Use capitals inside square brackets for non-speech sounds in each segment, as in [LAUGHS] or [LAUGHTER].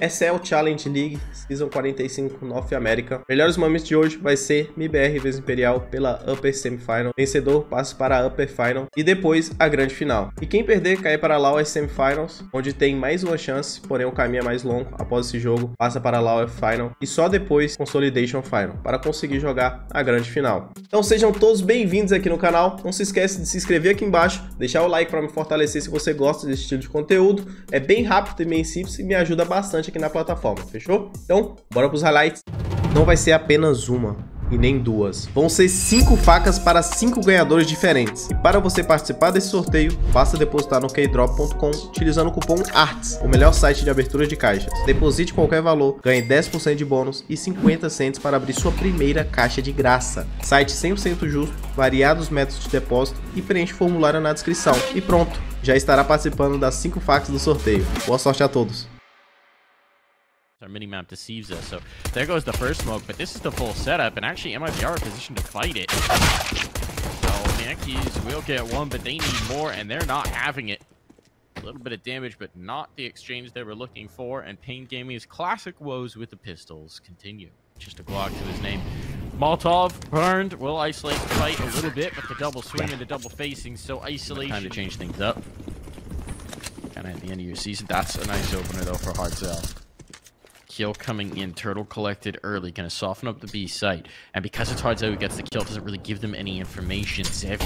SL Challenge League Season 45 North America. Melhores momentos de hoje vai ser MBR vs Imperial pela Upper Semifinal. Vencedor passa para a Upper Final e depois a grande final. E quem perder cai para lá as Semifinals, onde tem mais uma chance, porém o caminho é mais longo. Após esse jogo, passa para a Final e só depois Consolidation Final para conseguir jogar a grande final. Então sejam todos bem-vindos aqui no canal. Não se esqueça de se inscrever aqui embaixo, deixar o like para me fortalecer se você gosta desse estilo de conteúdo. É bem rápido e bem simples e me ajuda bastante aqui na plataforma, fechou? Então, bora para os highlights. Não vai ser apenas uma, e nem duas. Vão ser cinco facas para cinco ganhadores diferentes. E para você participar desse sorteio, basta depositar no keydrop.com utilizando o cupom ARTS, o melhor site de abertura de caixas. Deposite qualquer valor, ganhe 10% de bônus e 50 cents para abrir sua primeira caixa de graça. Site 100% justo, variados métodos de depósito e preenche o formulário na descrição. E pronto, já estará participando das cinco facas do sorteio. Boa sorte a todos! Mini-map deceives us, so there goes the first smoke, but this is the full setup, and actually MIBR are positioned to fight it. So Yankees will get one, but they need more, and they're not having it. A little bit of damage, but not the exchange they were looking for, and Pain Gaming's classic woes with the pistols continue. Just a Glock to his name. Molotov burned, will isolate the fight a little bit, but the double swing and the double facing, so isolation. Time to change things up. Kind of at the end of your season. That's a nice opener, though, for Hardzao kill coming in. Turtle collected early. Going to soften up the B site. And because it's Hardzao who gets the kill, doesn't really give them any information. Zevi,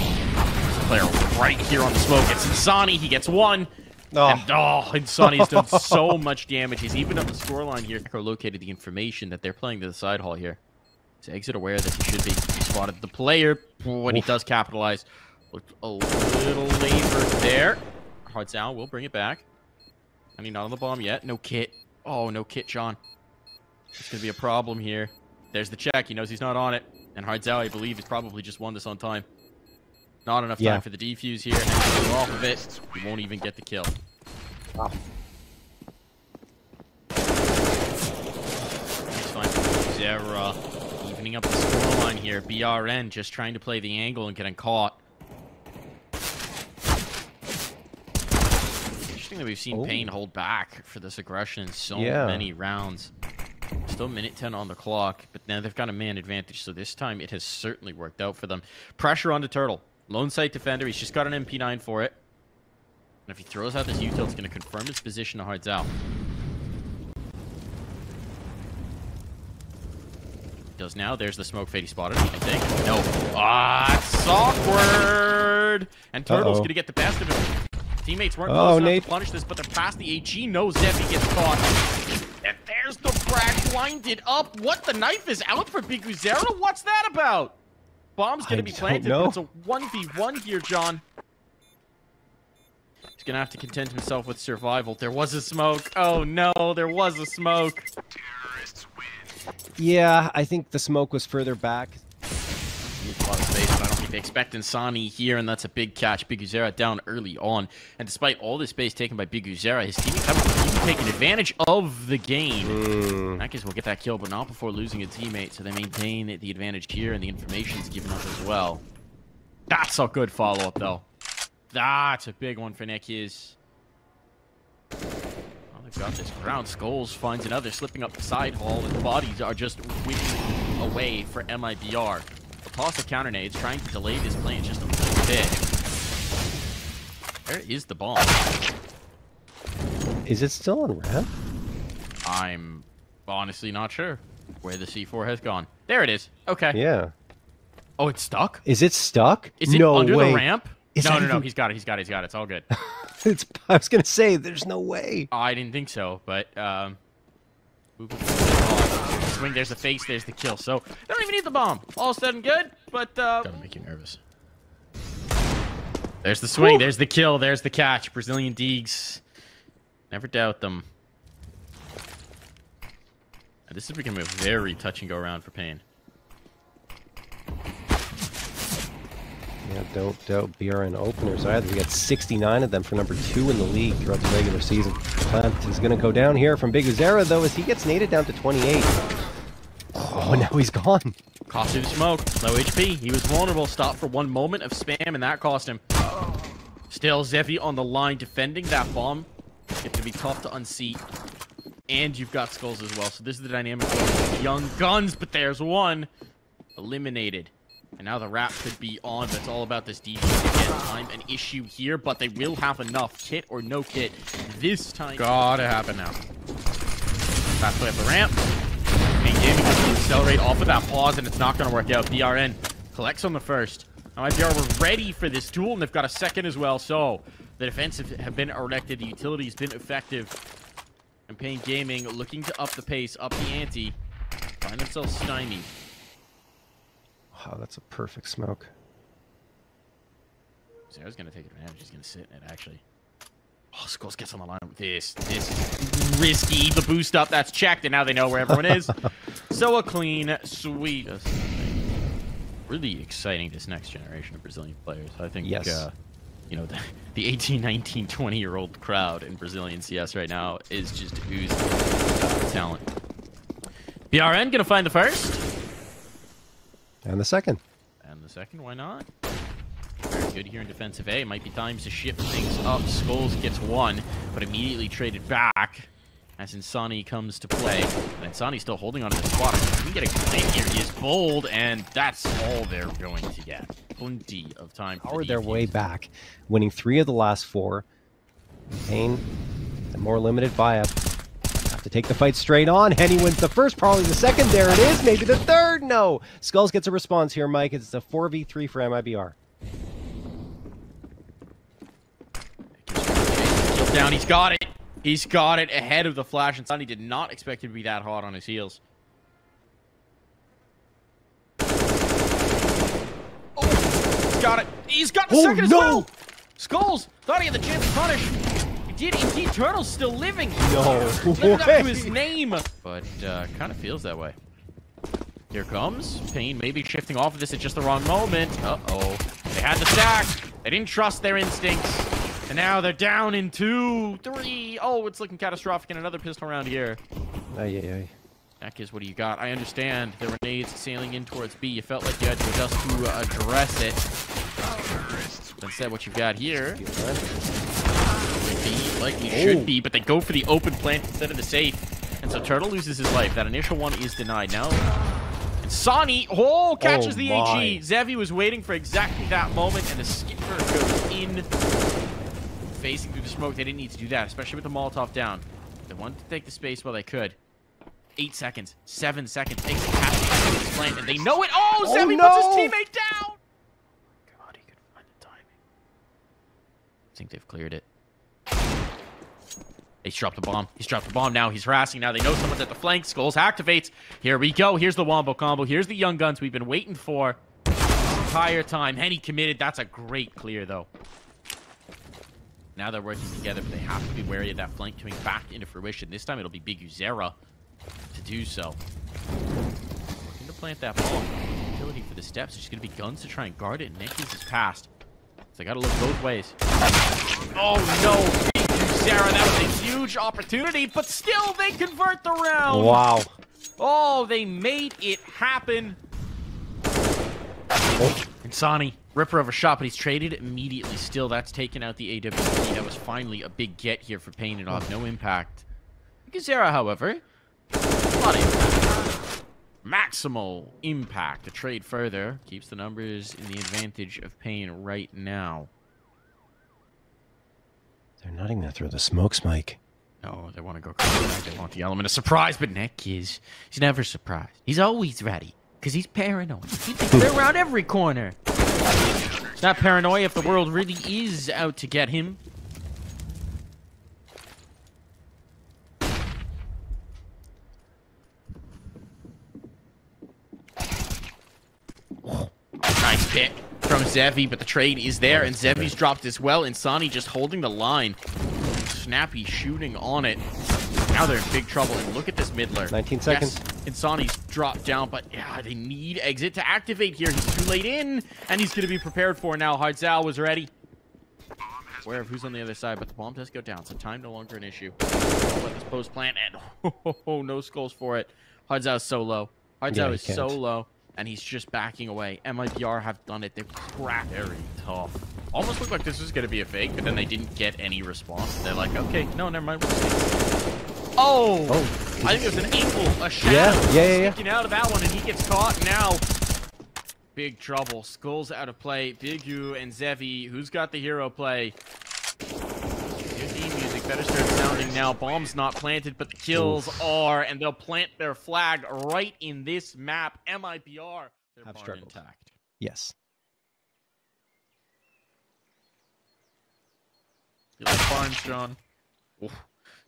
player right here on the smoke. It's Insani. He gets one. Oh. And oh, Insani has done so [LAUGHS] much damage. He's even up the scoreline here. Echo located the information that they're playing to the side hall here. Is Exit aware that he should be. He spotted the player when Oof. he does capitalize. Looked a little labored there. Hardzao will bring it back. I mean, not on the bomb yet. No kit. Oh, no kit, Sean. It's going to be a problem here. There's the check. He knows he's not on it. And Hardzao, I believe, has probably just won this on time. Not enough time for the defuse here. And off of it. He won't even get the kill. Oh. He's fine. Zera evening up the scoreline here. BRN just trying to play the angle and getting caught. Interesting that we've seen Ooh. Pain hold back for this aggression in so yeah. many rounds. Still minute 10 on the clock, but now they've got a man advantage, so this time it has certainly worked out for them. Pressure on the Turtle. Lone sight defender, he's just got an MP9 for it. And if he throws out this util, it's going to confirm his position to Hardzao. Does now. There's the smoke fade he spotted, I think. No. Ah, it's awkward! And Turtle's uh -oh. going to get the best of him. Teammates weren't close oh, enough Nate. to punish this, but they're past the HE. knows Zephy gets caught. And there's the frag blinded up. What? The knife is out for Biguzera? What's that about? Bomb's going to be planted, it's a 1v1 here, John. He's going to have to content himself with survival. There was a smoke. Oh, no. There was a smoke. Yeah, I think the smoke was further back a lot of space, but I don't think they expect Insani here, and that's a big catch. Big Uzera down early on. And despite all the space taken by Big Uzera, his team haven't taken advantage of the game. Mm. That will get that kill, but not before losing a teammate, so they maintain the advantage here, and the information's given up as well. That's a good follow-up, though. That's a big one for Nekiz. Well, they've got this ground. Skulls finds another, slipping up the side hall, and the bodies are just whipping away for MIBR toss of counter nades, trying to delay this plane just a little bit. Where is the bomb? Is it still on ramp? I'm honestly not sure where the C4 has gone. There it is. Okay. Yeah. Oh, it's stuck? Is it stuck? Is it no under way. the ramp? Is no, no, no. He's got it. He's got it. He's got it. It's all good. [LAUGHS] it's, I was going to say, there's no way. I didn't think so, but... Um, swing. There's the face. There's the kill. So they don't even need the bomb. All said and good, but uh, gotta make you nervous. There's the swing. Woo. There's the kill. There's the catch. Brazilian Deegs. Never doubt them. And this is becoming a very touch and go around for Pain. Yeah, don't doubt BRN openers either. We got 69 of them for number two in the league throughout the regular season. Plant is going to go down here from Big Uzera, though, as he gets naded down to 28. Oh, now he's gone. Cost him smoke. Low HP. He was vulnerable. Stopped for one moment of spam, and that cost him. Still, Zevi on the line defending that bomb. It's going to be tough to unseat. and you've got skulls as well. So this is the dynamic of young guns, but there's one eliminated. And now the wrap could be on, but it's all about this defense. Again, time an issue here, but they will have enough. Kit or no kit. This time, gotta happen now. Fast play up the ramp. Pain Gaming has to accelerate off of that pause, and it's not gonna work out. BRN collects on the first. Now IBR were ready for this duel, and they've got a second as well. So the defensive have been erected. The utility has been effective. And Pain Gaming looking to up the pace, up the ante. Find themselves stymied. Wow, that's a perfect smoke. See, I was going to take advantage. He's going to sit in it, actually. Oh, Skulls gets on the line with this. This is risky. The boost up, that's checked, and now they know where everyone is. [LAUGHS] so a clean sweep. Really exciting, this next generation of Brazilian players. I think, Yes. uh, you know, the, the 18, 19, 20-year-old crowd in Brazilian CS right now is just oozing talent. BRN going to find the first. And the second. And the second, why not? Good here in defensive A. Might be time to shift things up. Skulls gets one, but immediately traded back as Insani comes to play. And Insani's still holding on to the spot. We get a good here, he is bold, and that's all they're going to get. Plenty of time Powered the their DPs. way back, winning three of the last four. Pain, the more limited buy-up. Have to take the fight straight on. Henny wins the first, probably the second. There it is. Maybe the third. No. Skulls gets a response here, Mike. It's a 4v3 for MIBR. Down, he's got it. He's got it ahead of the flash, and Sunny did not expect him to be that hot on his heels. Oh, he's got it. He's got the Oh, second as no! well. Skulls thought he had the chance to punish. He did indeed. Turtle's still living. No Living up to his name. But uh, kind of feels that way. Here comes Pain, maybe shifting off of this at just the wrong moment. Uh-oh. They had the stack. They didn't trust their instincts. And now they're down in two, three. Oh, it's looking catastrophic in another pistol round here. Ay, ay, ay. Heck is what do you got? I understand there were nades sailing in towards B. You felt like you had to adjust to uh, address it. Instead, what you've got here like he should be, but they go for the open plant instead of the safe. And so Turtle loses his life. That initial one is denied. Now, Insani, oh, catches Oh the. AG. Zevi was waiting for exactly that moment, and the skipper goes in. Facing through the smoke, they didn't need to do that, especially with the Molotov down. They wanted to take the space while they could. Eight seconds, seven seconds, takes a catch this plant, and they know it. Oh, Oh, Zevi no. puts his teammate down. God, he could find the timing. I think they've cleared it. He's dropped the bomb. He's dropped the bomb now. He's harassing now. They know someone's at the flank. Skulls activates. Here we go. Here's the Wombo combo. Here's the Young Guns we've been waiting for this entire time. Henny committed. That's a great clear, though. Now they're working together, but they have to be wary of that flank coming back into fruition. This time it'll be Big Uzera to do so. Looking to plant that ball. Utility for the steps. There's going to be guns to try and guard it. and Nekiz is passed. So I got to look both ways. Oh no! Big Uzera, that was a huge opportunity, but still they convert the round. Wow. Oh, they made it happen. Oh. Insani, ripper of a shot, but he's traded immediately. Still, that's taken out the AWP. That was finally a big get here for Pain and off. No impact. Gazera, however, a lot of impact. Maximal impact. A trade further keeps the numbers in the advantage of Pain right now. They're not even going to throw the smokes, Mike. No, they want to go crazy. They want the element of surprise, but Nekiz he's never surprised. He's always ready because he's paranoid. He thinks they're around every corner. Not paranoia if the world really is out to get him. Nice pick from Zevi, but the trade is there, and Zevi's dropped as well. Insani just holding the line. Snappy shooting on it. Now they're in big trouble. And look at this midler. 19 Yes, seconds. Insani's dropped down, but yeah, they need exit to activate here. He's too late in, and he's going to be prepared for now. Hardzao was ready. Aware of who's on the other side, but the bomb does go down, so time no longer an issue. Let this post plant, and [LAUGHS] oh, no skulls for it. Hardzao is so low. Hardzao Yeah, is so can't. low, and he's just backing away. MIBR have done it. They're crap very tough. Almost looked like this was going to be a fake, but then they didn't get any response. They're like, okay, no, never mind. We'll see." Oh! Oh, I think it was an ankle, a shadow. Yeah, yeah, yeah, yeah. Sticking out of that one, and he gets caught now. Big trouble. Skulls out of play. Bigu and Zevi. Who's got the hero play? Disney music better start sounding now. Bomb's not planted, but the kills are, and they'll plant their flag right in this map. MIBR. They're Have struggled. intact. yes. Barnes, John? Oof.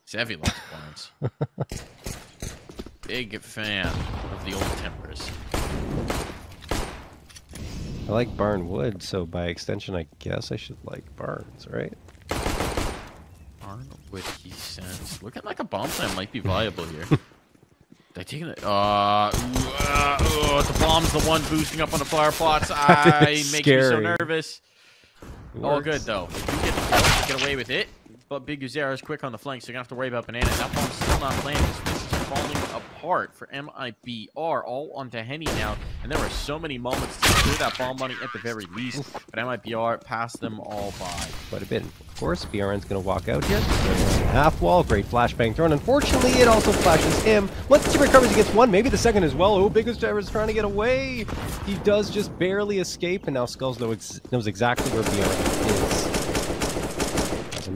Zevi likes Barnes. Big fan of the old Timbers. I like Barnwood, so by extension, I guess I should like barns, right? Arnwood, he says. Looking like a bomb plan might be viable here. [LAUGHS] Did I take it. Uh, uh, uh, the bomb's the one boosting up on the fire plots. [LAUGHS] I is makes me so nervous. All good though. You get you get away with it. But Big Uzera is quick on the flank, so you're gonna have to worry about banana. That bomb's still not planted. This is falling apart for MIBR. All onto Henny now, and there were so many moments to secure that bomb money at the very least. But MIBR passed them all by. quite a bit. Of course, BRN's going to walk out here. Half wall, great flashbang thrown. Unfortunately, it also flashes him. Once he recovers, he gets one, maybe the second as well. Oh, Biggest Driver is trying to get away. He does just barely escape, and now Skulls knows exactly where BRN is.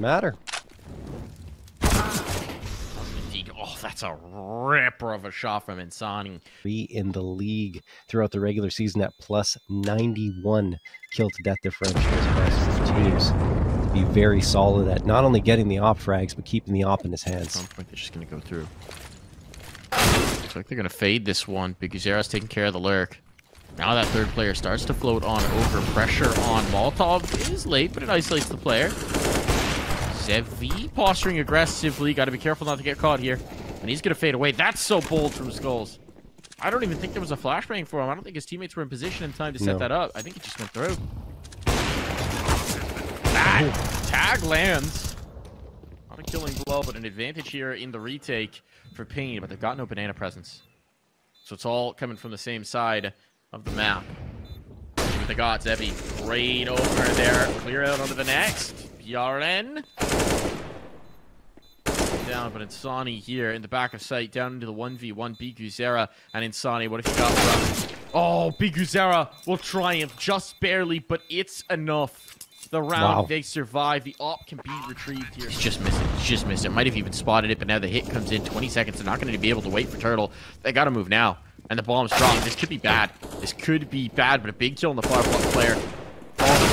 Matter. Oh, that's a ripper of a shot from Insani. Three in the league throughout the regular season at plus 91 kill to death differentials across teams. To be very solid at not only getting the op frags, but keeping the op in his hands. At some point, they're just going to go through. Looks like they're going to fade this one. because Uzera's taking care of the lurk. Now that third player starts to float on over. Pressure on Molotov is late, but it isolates the player. Zevi posturing aggressively. Got to be careful not to get caught here. And he's going to fade away. That's so bold from Skulls. I don't even think there was a flashbang for him. I don't think his teammates were in position in time to set No. that up. I think it just went through. That tag lands. Not a killing blow, but an advantage here in the retake for Pain, but they've got no banana presence. So it's all coming from the same side of the map. What they got, Zevi. Great over there. Clear out onto the next. BRN. Down, but Insani here in the back of sight, down into the 1v1 Biguzera and Insani. What have you got from? Oh, Biguzera will triumph just barely, but it's enough. The round Wow. they survive. The op can be retrieved here. He's just missed it. He's just missed it. Might have even spotted it, but now the hit comes in 20 seconds. They're not going to be able to wait for Turtle. They got to move now. And the bomb's dropped. This could be bad. This could be bad, but a big kill on the Firefly player.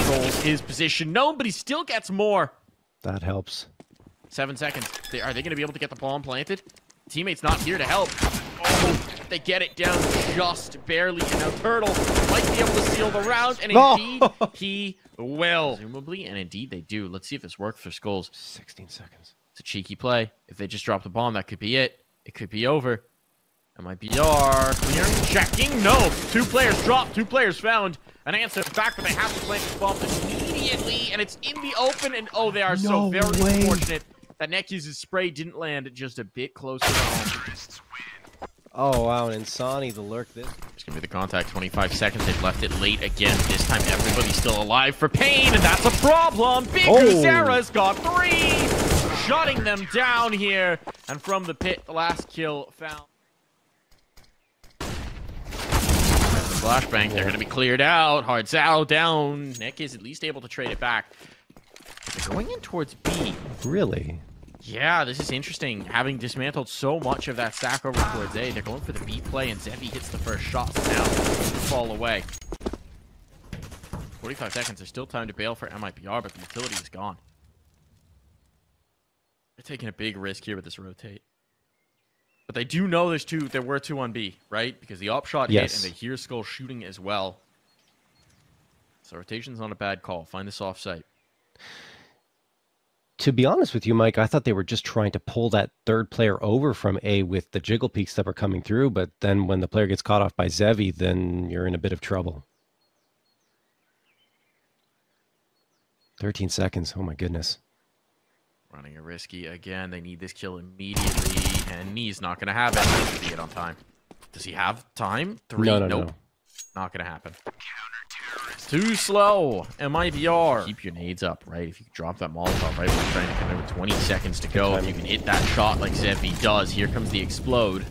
Controls his position. No, but he still gets more. That helps. Seven seconds. They, are they going to be able to get the bomb planted? Teammate's not here to help. Oh, they get it down just barely. And now Turtle might be able to seal the round. And No. indeed, [LAUGHS] he will. Presumably, and indeed they do. Let's see if this works for Skulls. 16 seconds. It's a cheeky play. If they just drop the bomb, that could be it. It could be over. MIBR clearing, checking. No, two players dropped, two players found. An answer back, but they have to plant this bomb immediately, and it's in the open. And oh, they are so very way. fortunate that Neki's spray didn't land just a bit closer to home. Oh, wow. And Insani, the lurk this. It's gonna be the contact. 25 seconds. They've left it late again. This time, everybody's still alive for pain, and that's a problem. Big Oh. Sarah's got three, shutting them down here. And from the pit, the last kill found. Flashbang, they're going to be cleared out. Hardzao down. Nekiz at least able to trade it back. They're going in towards B. Really? Yeah, this is interesting. Having dismantled so much of that stack over towards A, they're going for the B play, and Zevi hits the first shot now. Fall away. 45 seconds. There's still time to bail for MIBR, but the utility is gone. They're taking a big risk here with this rotate. But they do know there's two. There were two on B, right? Because the op shot Yes. hit, and they hear Skull shooting as well. So rotation's not a bad call. Find this off site. To be honest with you, Mike, I thought they were just trying to pull that third player over from A with the jiggle peaks that were coming through. But then when the player gets caught off by Zevi, then you're in a bit of trouble. 13 seconds. Oh my goodness. Running a risky again. They need this kill immediately, and Knee's not going to have it. Does he get on time? Does he have time? Three. No, no, nope. no. Not going to happen. Too slow. MIBR. Keep your nades up, right? If you drop that Molotov right when you're trying to come in with 20 seconds to go, if you can hit that shot like Zevi does, here comes the explode.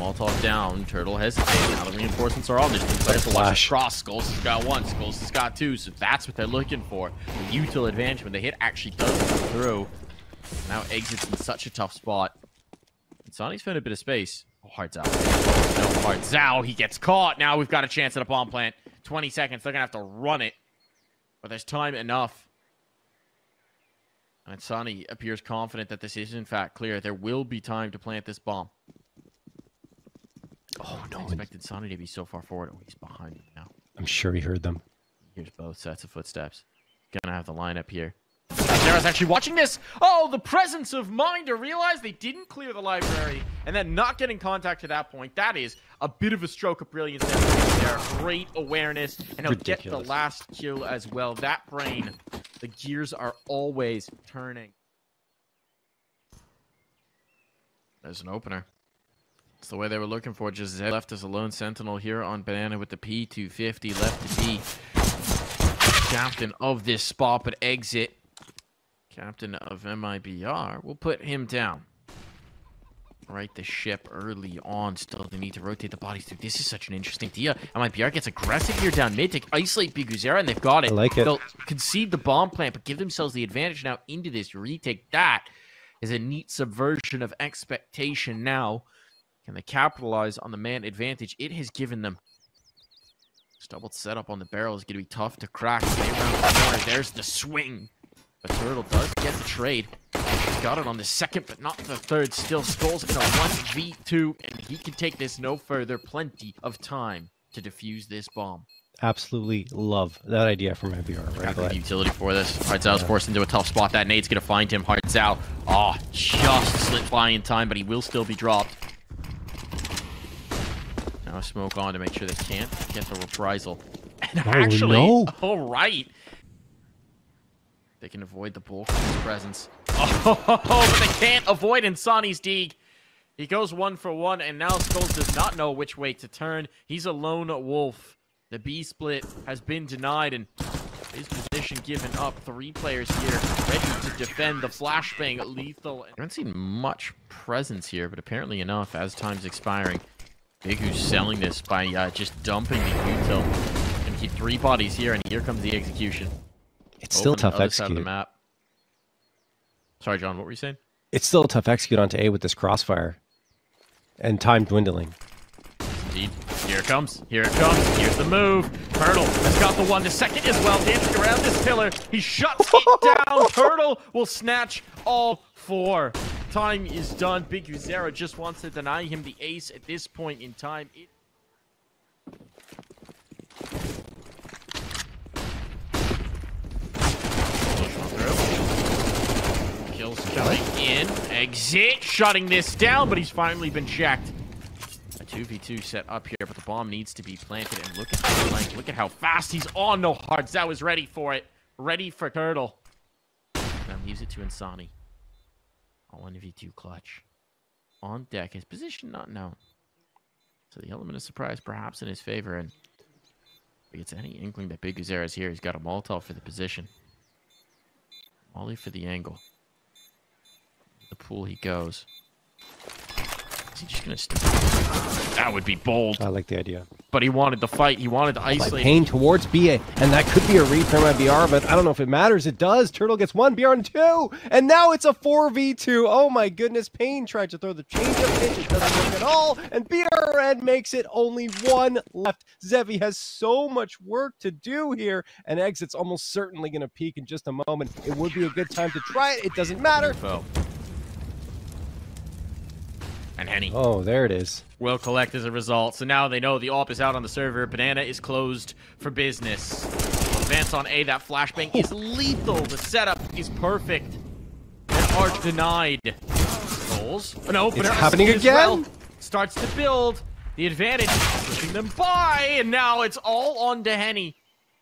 Molotov down. Turtle hesitates. Now the reinforcements are on. There's two players to watch cross. Skulls has got one. Skulls has got two. So that's what they're looking for. The util advantage when the hit actually does come through. Now exits in such a tough spot. And Sonny's found a bit of space. Oh, Hardzao. No Hardzao. He gets caught. Now we've got a chance at a bomb plant. 20 seconds. They're going to have to run it. But there's time enough. And Sonny appears confident that this is in fact clear. There will be time to plant this bomb. Expected Sonny to be so far forward. Oh, he's behind me now. I'm sure he heard them. Here's both sets of footsteps. Gonna have the lineup here. Sarah's actually watching this. Oh, the presence of mind to realize they didn't clear the library and then not getting contact to that point. That is a bit of a stroke of brilliance there. Great awareness, and he'll Ridiculous. get the last kill as well. That brain, the gears are always turning. There's an opener. It's the way they were looking for. Just left us a lone sentinel here on Banana with the P250 left to be captain of this spot, but exit captain of MIBR. We'll put him down. Right the ship early on. Still, they need to rotate the bodies through. This is such an interesting idea. MIBR gets aggressive here down mid to isolate Biguzera, and they've got it. I like it. They'll concede the bomb plant, but give themselves the advantage now into this retake. That is a neat subversion of expectation now. Can they capitalize on the man advantage it has given them? This double setup on the barrel is going to be tough to crack. They round the corner. There's the swing. But Turtle does get the trade. He's got it on the second, but not the third. Still, Skulls in a 1v2, and he can take this no further. Plenty of time to defuse this bomb. Absolutely love that idea from MIBR. Right got utility for this. Hearts yeah. forced into a tough spot. That nade's going to find him. Hardzao. Oh, just slipped by in time, but he will still be dropped. Now smoke on to make sure they can't get the reprisal. [LAUGHS] And oh, actually, no. all right. They can avoid the bulk of his presence. [LAUGHS] Oh, [LAUGHS] but they can't avoid Insani's Deeg. He goes one for one, and now Skulls does not know which way to turn. He's a lone wolf. The B split has been denied, and his position given up. Three players here ready to defend the flashbang lethal. I haven't seen much presence here, but apparently enough as time's expiring. Big who's selling this by uh, just dumping the util. Gonna keep three bodies here, and here comes the execution. It's still tough to execute. the map. Sorry, John, what were you saying? It's still a tough execute onto A with this crossfire. And time dwindling. Indeed. Here it comes. Here it comes. Here's the move. Turtle has got the one to second as well. Dancing around this pillar. He shuts it [LAUGHS] down. Turtle will snatch all four. Time is done. Big Uzera just wants to deny him the ace at this point in time. It coming in. Exit, shutting this down, but he's finally been checked. A 2v2 set up here, but the bomb needs to be planted. And look at length. Look at how fast he's on. No hearts. That was ready for it. Ready for Turtle. Now leaves it to Insani. A 1v2 clutch. On deck. His position not known. So the element of surprise perhaps in his favor. And if he gets any inkling that Big Uzera is here, he's got a Molotov for the position. Molly for the angle the pool he goes. Is he just gonna That would be bold. I like the idea. But he wanted the fight. He wanted to isolate. Pain towards BA, and that could be a read from BR, but I don't know if it matters. It does. Turtle gets one, BR on two, and now it's a 4v2. Oh my goodness. Pain tried to throw the changeup pitch. It doesn't work at all, and BRN makes it only one left. Zevi has so much work to do here, and exit's almost certainly going to peak in just a moment. It would be a good time to try it. It doesn't matter and Henny. Oh, there it is. Will collect as a result. So now they know the AWP is out on the server. Banana is closed for business. Advance on A. That flashbang is lethal. The setup is perfect. And Arch denied. Goals. An opener. It's happening again. Well. Starts to build. The advantage pushing them by. And now it's all on to Henny.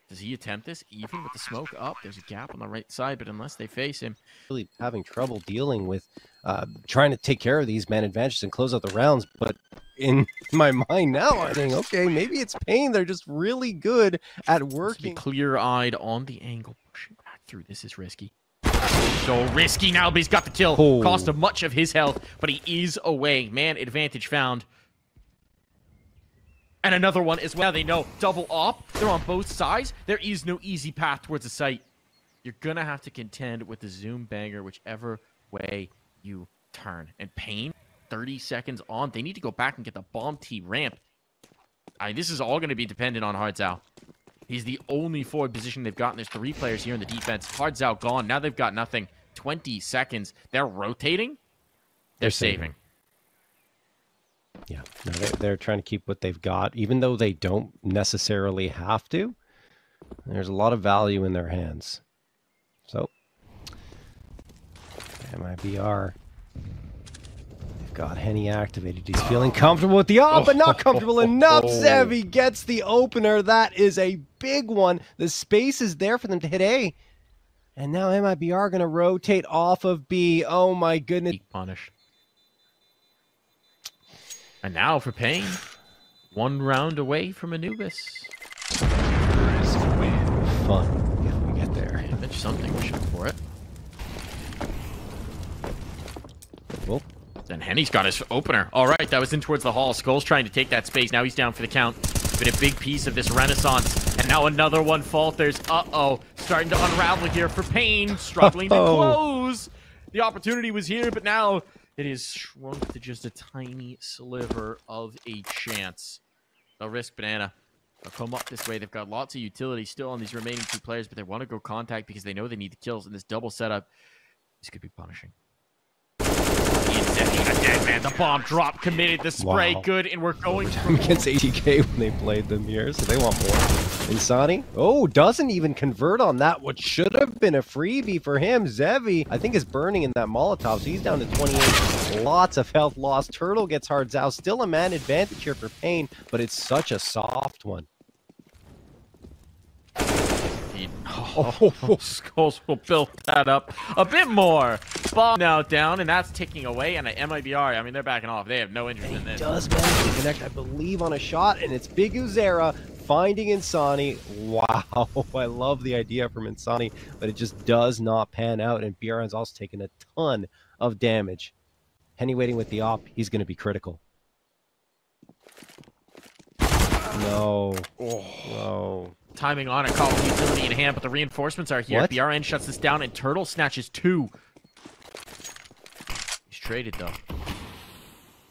Does he attempt this even with the smoke up? There's a gap on the right side, but unless they face him. Really having trouble dealing with uh, trying to take care of these man advantages and close out the rounds, but in [LAUGHS] my mind now. I think, okay, maybe it's pain. They're just really good at working. clear-eyed on the angle, pushing back through. This is risky. So risky now, but he's got the kill. Oh. Cost him much of his health, but he is away. Man, advantage found. And another one as well. They know double op. They're on both sides. There is no easy path towards the site. You're gonna have to contend with the zoom banger, whichever way you turn. And Pain, 30 seconds on. They need to go back and get the bomb T ramp. I, this is all going to be dependent on Hardzao. He's the only forward position they've gotten. There's three players here in the defense. Hardzao gone. Now they've got nothing. 20 seconds. They're rotating. They're, They're saving. saving. Yeah, no, they're, they're trying to keep what they've got, even though they don't necessarily have to. There's a lot of value in their hands. So, MIBR. They've got Henny activated. He's feeling comfortable with the op, but not comfortable enough. [LAUGHS] Oh. Zevi gets the opener. That is a big one. The space is there for them to hit A. And now MIBR going to rotate off of B. Oh my goodness. Peak punish. And now for Pain. One round away from Anubis. Fun if we get there. Damage something. Shoot for it. Well, Then Henny's got his opener. All right, that was in towards the hall. Skull's trying to take that space. Now he's down for the count. Been a big piece of this renaissance. And now another one falters. Uh-oh. Starting to unravel here for Pain. Struggling to Uh-oh. close. The opportunity was here, but now it is shrunk to just a tiny sliver of a chance. They'll risk Banana. They'll come up this way. They've got lots of utility still on these remaining two players, but they want to go contact because they know they need the kills in this double setup. This could be punishing. A dead man. The bomb drop committed. The spray Wow. good, and we're going [LAUGHS] against ATK when they played them here, so they want more. Insani, oh, doesn't even convert on that. What should have been a freebie for him. Zevi, I think, is burning in that Molotov, so he's down to 28. Lots of health lost. Turtle gets hard out. Still a man advantage here for Pain, but it's such a soft one. He- [LAUGHS] Oh, Skulls will build that up a bit more. Bomb now down, and that's ticking away. And a MIBR, I mean, they're backing off. They have no interest in He this. does manage to connect, I believe, on a shot, and it's Big Uzera finding Insani. Wow, [LAUGHS] I love the idea from Insani, but it just does not pan out, and BRN's also taken a ton of damage. Henny waiting with the op, he's going to be critical. No. Oh. No. Timing on it, call of utility in hand, but the reinforcements are here. What? BRN shuts this down, and Turtle snatches two. He's traded, though.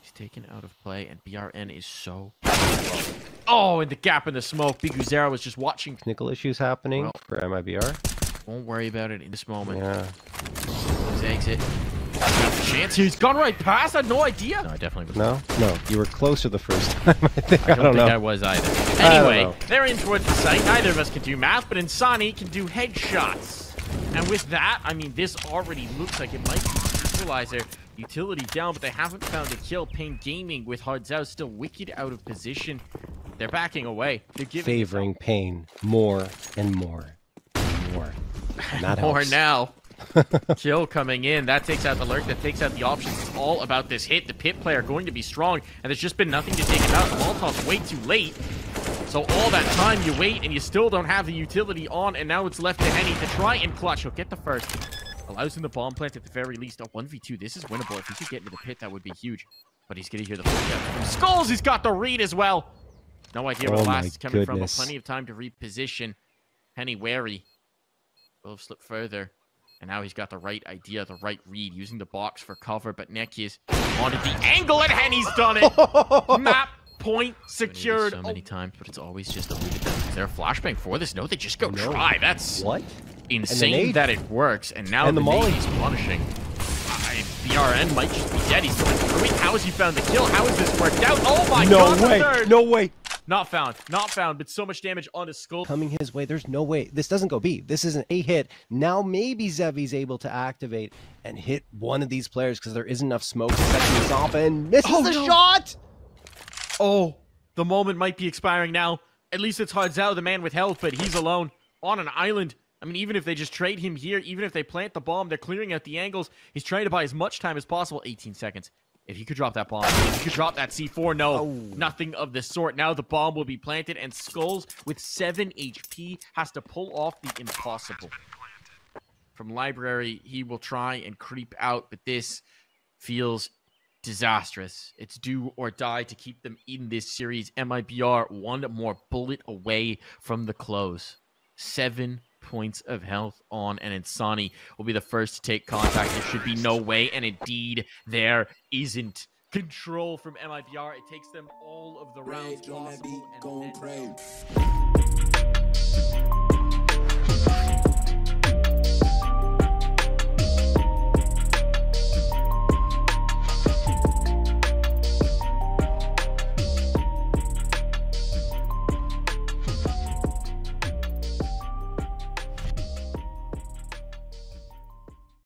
He's taken out of play, and BRN is so low. Oh, and the gap in the smoke. Big Uzera was just watching. Technical issues happening Well. for MIBR. Won't worry about it in this moment. Yeah. His exit. Got the chance. He's gone right past. I had no idea. No, I definitely was. No? No. You were closer the first time, [LAUGHS] I think. I, I don't, don't think know. I was either. Anyway, they're in towards the site. Neither of us can do math, but Insani can do headshots. And with that, I mean, this already looks like it might be the equalizer. Utility down, but they haven't found a kill. Pain Gaming with Hardzao still wicked out of position. They're backing away. They're giving Favoring pain more and more and more. And [LAUGHS] more helps. now. [LAUGHS] Kill coming in. That takes out the lurk. That takes out the options. It's all about this hit. The pit player going to be strong, and there's just been nothing to take him out. Molotov's way too late. So all that time you wait, and you still don't have the utility on, and now it's left to Henny to try and clutch. He'll get the first. Allows him the bomb plant at the very least. A 1v2. This is winnable. If he could get into the pit, that would be huge. But he's going to hear the from Skulls. He's got the read as well. No idea where Oh the last is coming from, but plenty of time to reposition. Henny wary. Will have slipped further. And now he's got the right idea, the right read, using the box for cover, but Neki's wanted the angle, and Henny's done it! [LAUGHS] Map point secured. So many times, but it's always just eluded them. Is there a flashbang for this? No, they just go No. try. That's What? insane that it works. And now And the, the molly. he's punishing. I, BRN might just be dead. He's going through. How has he found the kill? How has this worked out? Oh my no god, the way. No way. Not found. Not found, but so much damage on his skull. Coming his way. There's no way. This doesn't go B. This isn't a hit. Now maybe Zevi's able to activate and hit one of these players because there isn't enough smoke to set things off and misses Oh, the no. shot. Oh, the moment might be expiring now. At least it's Hardzao, the man with health, but he's alone on an island. I mean, even if they just trade him here, even if they plant the bomb, they're clearing out the angles. He's trying to buy as much time as possible. 18 seconds. If he could drop that bomb, if he could drop that C4, no, Oh. nothing of the sort. Now the bomb will be planted, and Skulls with 7 HP has to pull off the impossible. From Library, he will try and creep out, but this feels disastrous. It's do or die to keep them in this series. MIBR one more bullet away from the close. Seven points of health on, and Insani will be the first to take contact. There should be no way, and indeed, there isn't control from MIBR. It takes them all of the rounds Brave, possible.